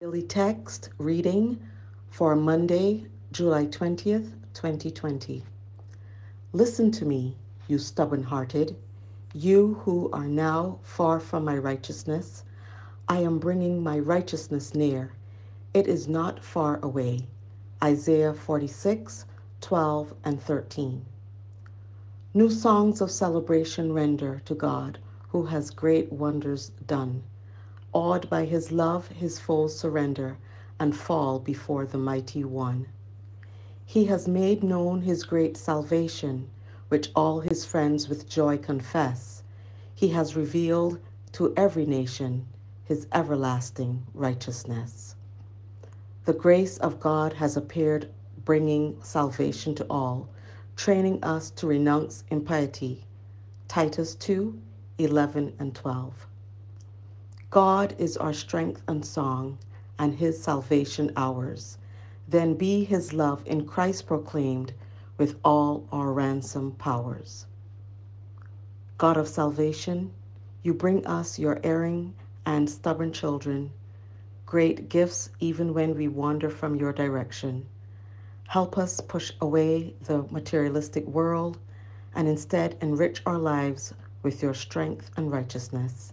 Daily text reading for Monday, July 20th, 2020. Listen to me, you stubborn hearted, you who are now far from my righteousness. I am bringing my righteousness near. It is not far away. Isaiah 46, 12 and 13. New songs of celebration render to God, who has great wonders done. Awed by his love, his full surrender and fall before the mighty one. He has made known his great salvation, which all his friends with joy confess. He has revealed to every nation his everlasting righteousness. The grace of God has appeared, bringing salvation to all, training us to renounce impiety. Titus 2 11 and 12. God is our strength and song, and his salvation ours. Then be his love in Christ proclaimed with all our ransom powers. God of salvation, you bring us your erring and stubborn children great gifts even when we wander from your direction. Help us push away the materialistic world and instead enrich our lives with your strength and righteousness.